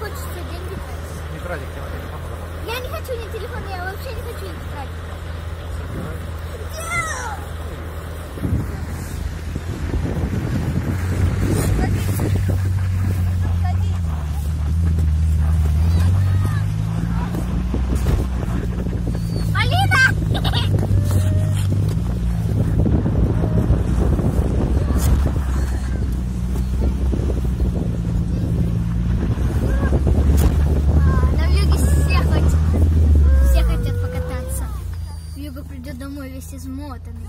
хочется деньги тратить. Не тратить, я не хочу ни телефон, я вообще не хочу их тратить. домой весь измотанный.